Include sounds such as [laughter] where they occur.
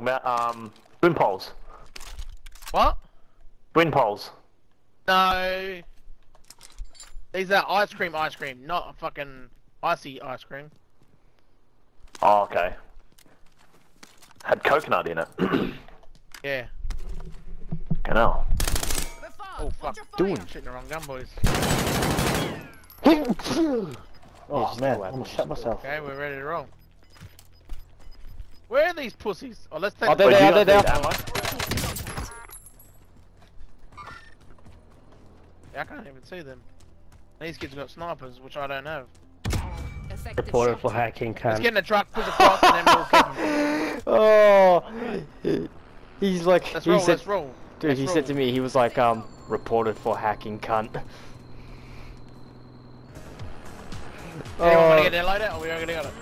About, um, wind poles. What? Wind poles. No. These are ice cream, ice cream, not fucking icy ice cream. Oh, okay. Had coconut in it. [clears throat] Yeah. Can hell. Oh fuck. Doing. Shitting the wrong gun, boys. [laughs] Oh man, I'm gonna shut myself. Okay, we're ready to roll. Where are these pussies? Oh, let's take. Oh, the- there Wait, they're you there guys they need are. ammo? I can't even see them. These kids got snipers, which I don't have. Effective Reported shot. for hacking Let's can. get in the truck, push across, and then we'll keep them. [laughs] Oh, he's like, Let's he roll, said, let's roll. dude, let's he roll. said to me, he was like, um, reported for hacking cunt. Anyone wanna Oh. get there later? Or we are gonna get it?